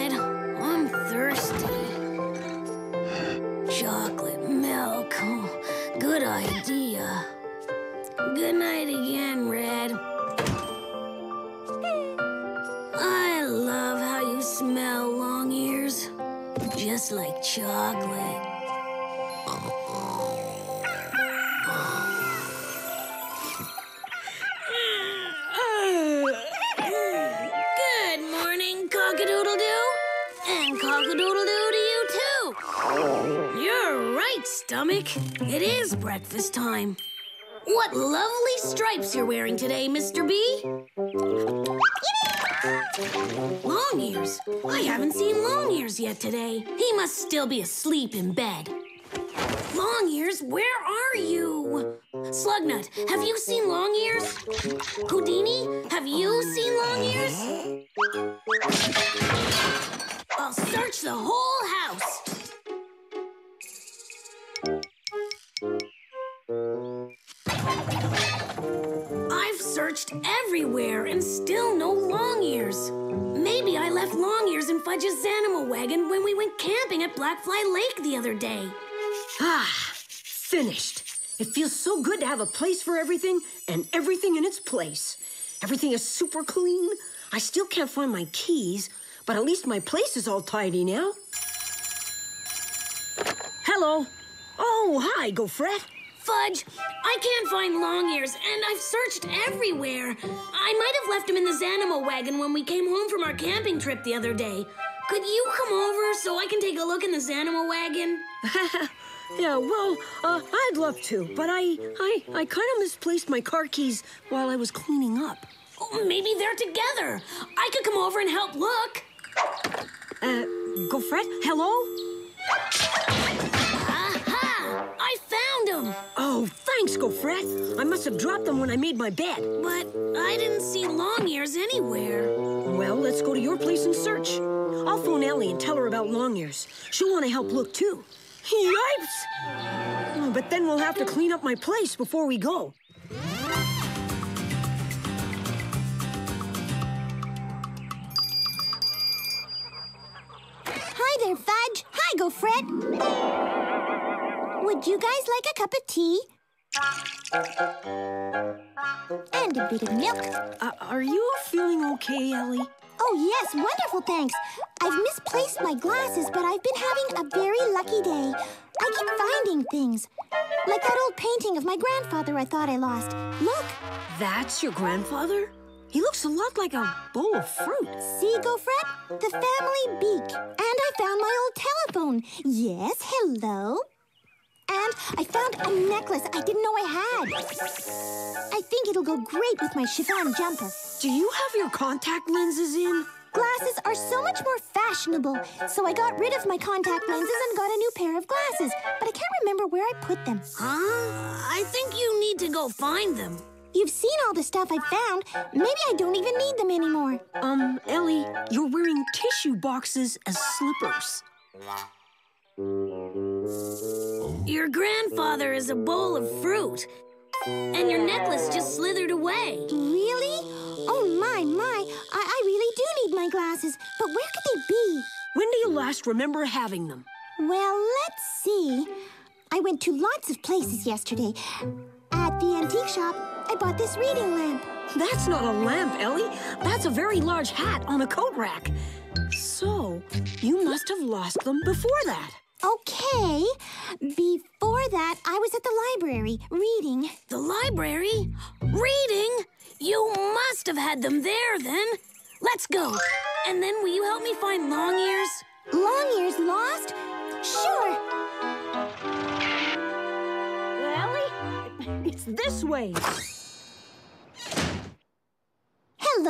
Red. I'm thirsty. Chocolate milk. Oh, good idea. Good night again, Red. I love how you smell, long ears. Just like chocolate. Stomach. It is breakfast time. What lovely stripes you're wearing today, Mr. B. Long ears? I haven't seen long ears yet today. He must still be asleep in bed. Long ears, where are you? Slugnut, have you seen long ears? Houdini, have you seen long ears? I'll search the whole house. Searched everywhere and still no long ears. Maybe I left long ears in Fudge's animal wagon when we went camping at Blackfly Lake the other day. Ah, finished. It feels so good to have a place for everything and everything in its place. Everything is super clean. I still can't find my keys, but at least my place is all tidy now. Hello. Oh, hi, Gofrette. Fudge, I can't find long ears, and I've searched everywhere. I might have left him in this animal wagon when we came home from our camping trip the other day. Could you come over so I can take a look in this animal wagon? Yeah, well, uh, I'd love to, but I, I, I kind of misplaced my car keys while I was cleaning up. Oh, maybe they're together. I could come over and help look. Uh, Gofrette, hello? Thanks, Gofrette. I must have dropped them when I made my bed. But I didn't see long ears anywhere. Well, let's go to your place and search. I'll phone Ellie and tell her about long ears. She'll want to help look, too. Yipes! Oh, but then we'll have to clean up my place before we go. Hi there, Fudge. Hi, Gofrette. Would you guys like a cup of tea? And a bit of milk. Uh, are you feeling okay, Ellie? Oh, yes, wonderful, thanks. I've misplaced my glasses, but I've been having a very lucky day. I keep finding things. Like that old painting of my grandfather I thought I lost. Look, That's your grandfather? He looks a lot like a bowl of fruit. see, Gofrette? The family beak. And I found my old telephone. Yes, hello. And I found a necklace I didn't know I had. I think it'll go great with my chiffon jumper. Do you have your contact lenses in? Glasses are so much more fashionable, so I got rid of my contact lenses and got a new pair of glasses, but I can't remember where I put them. Huh? I think you need to go find them. You've seen all the stuff I found. Maybe I don't even need them anymore. Um, Ellie, you're wearing tissue boxes as slippers. Your grandfather is a bowl of fruit. And your necklace just slithered away. Really? Oh, my, my. I, I really do need my glasses, but where could they be? When do you last remember having them? Well, let's see. I went to lots of places yesterday. At the antique shop, I bought this reading lamp. That's not a lamp, Ellie. That's a very large hat on a coat rack. So, you must have lost them before that. Okay. Before that, I was at the library reading. The library? Reading? You must have had them there then. Let's go. And then will you help me find long ears? Long ears lost? Sure. Ellie, it's this way.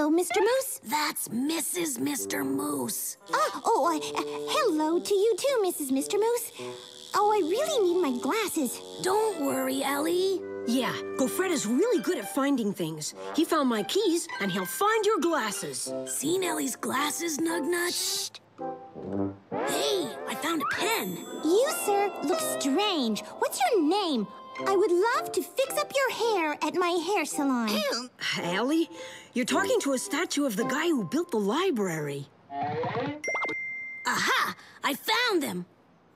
Hello, Mr. Moose. That's Mrs. Mr. Moose. Ah, oh, uh, uh, hello to you too, Mrs. Mr. Moose. Oh, I really need my glasses. Don't worry, Ellie. Yeah, Gofrette is really good at finding things. He found my keys, and he'll find your glasses. Seen Ellie's glasses, Nugnut? Hey, I found a pen. You, sir, look strange. What's your name? I would love to fix up your hair at my hair salon. Ellie, you're talking to a statue of the guy who built the library. Aha! I found them!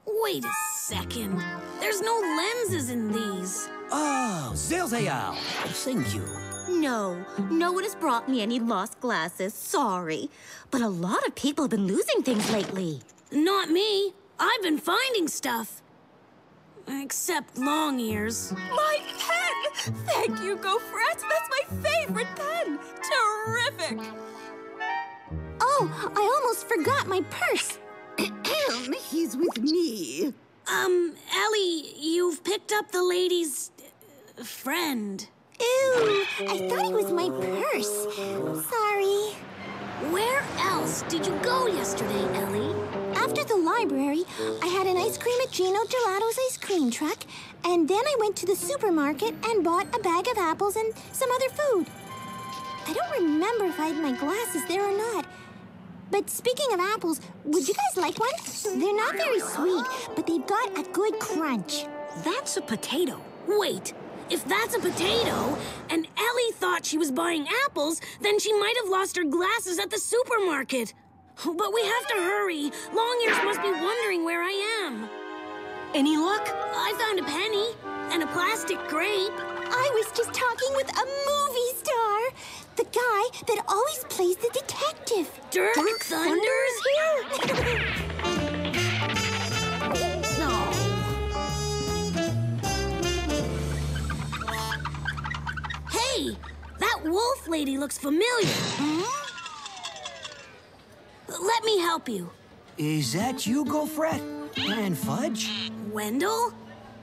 Wait a second. There's no lenses in these. Oh, Zelzayal. Thank you. No, no one has brought me any lost glasses. Sorry. But a lot of people have been losing things lately. Not me. I've been finding stuff. Except long ears. My pen! Thank you, Gofrette. That's my favorite pen. Terrific. Oh, I almost forgot my purse. He's with me. Um, Ellie, you've picked up the lady's uh, friend. Ew, I thought it was my purse. Sorry. Where else did you go yesterday, Ellie? The library, I had an ice cream at Gino Gelato's ice cream truck, and then I went to the supermarket and bought a bag of apples and some other food. I don't remember if I had my glasses there or not. But speaking of apples, would you guys like one? They're not very sweet, but they've got a good crunch. That's a potato. Wait, if that's a potato, and Ellie thought she was buying apples, then she might have lost her glasses at the supermarket. But we have to hurry. Long ears must be wondering where I am. Any luck? I found a penny and a plastic grape. I was just talking with a movie star. The guy that always plays the detective. Dirk, Thunder's here? no. Hey, that wolf lady looks familiar. Let me help you. Is that you, Gofrette? And Fudge? Wendell?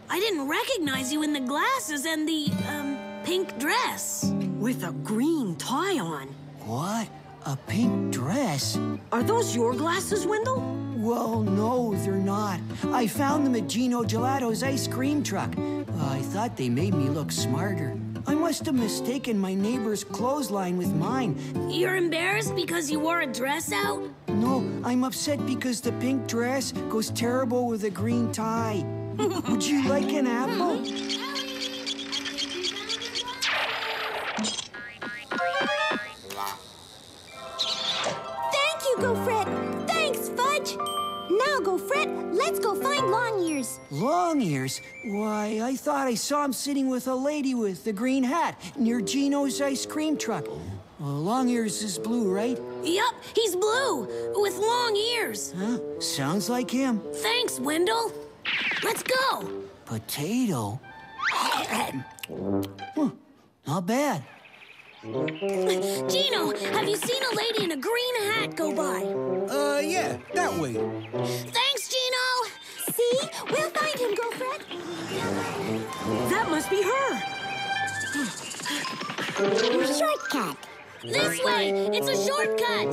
I didn't recognize you in the glasses and the, um, pink dress. With a green tie on. What? A pink dress? Are those your glasses, Wendell? Well, no, they're not. I found them at Gino Gelato's ice cream truck. I thought they made me look smarter. I must have mistaken my neighbor's clothesline with mine. You're embarrassed because you wore a dress out? No, I'm upset because the pink dress goes terrible with a green tie. Would you like an apple? Thank you, Gofrette. Thanks, Fudge. Now, Gofrette, let's go find Long Ears. Long ears? Why, I thought I saw him sitting with a lady with the green hat near Gino's ice cream truck. Well, long ears is blue, right? Yup, he's blue with long ears. Huh? Sounds like him. Thanks, Wendell. Let's go. Potato? Huh, not bad. Gino, have you seen a lady in a green hat go by? Uh, yeah, that way. Thanks. See? We'll find him, Gofrette. That must be her. Shortcut. This way. It's a shortcut.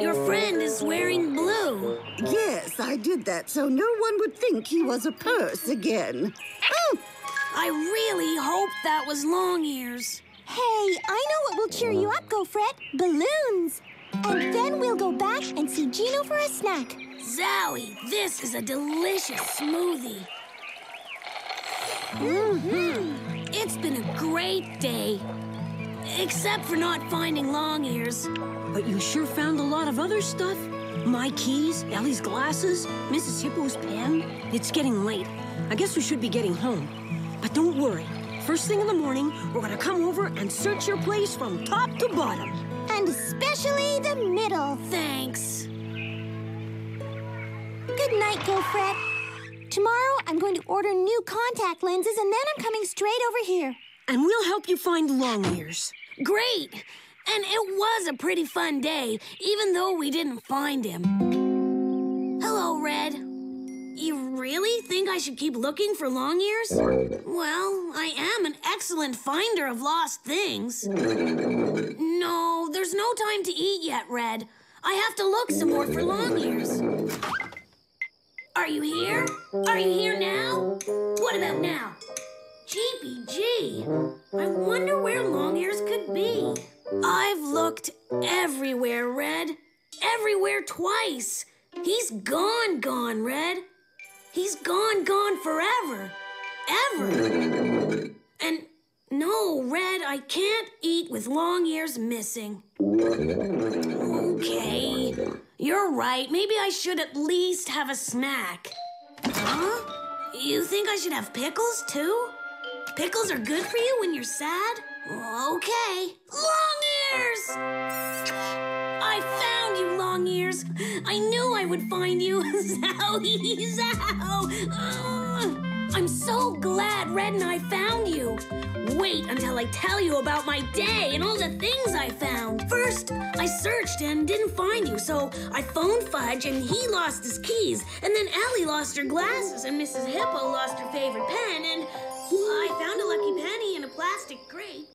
Your friend is wearing blue. Yes, I did that so no one would think he was a purse again. Oh, I really hope that was long ears. Hey, I know what will cheer you up, Gofrette. Balloons. And then we'll go back and see Gino for a snack. Zowie, this is a delicious smoothie. Mmm. It's been a great day. Except for not finding long ears. But you sure found a lot of other stuff. My keys, Ellie's glasses, Mrs. Hippo's pen. It's getting late. I guess we should be getting home. But don't worry. First thing in the morning, we're gonna come over and search your place from top to bottom. And especially the middle. Thanks. Good night, Gofrette. Tomorrow, I'm going to order new contact lenses, and then I'm coming straight over here. And we'll help you find long ears. Great. And it was a pretty fun day, even though we didn't find him. Hello, Red. You really think I should keep looking for long ears? Well, I am an excellent finder of lost things. No, there's no time to eat yet, Red. I have to look some more for long ears. Are you here? Are you here now? What about now? GPG. I wonder where long ears could be. I've looked everywhere, Red. Everywhere twice. He's gone, gone, Red. He's gone, gone forever. Ever. And no, Red, I can't eat with long ears missing. Right. Maybe I should at least have a snack. Huh? You think I should have pickles too? Pickles are good for you when you're sad? Okay. Long ears! I found you, Long Ears. I knew I would find you. Zowie, zow. Ugh. I'm so glad Red and I found you. Wait until I tell you about my day and all the things I found. First, I searched and didn't find you, so I phoned Fudge and he lost his keys. And then Ellie lost her glasses and Mrs. Hippo lost her favorite pen. And I found a lucky penny in a plastic crate.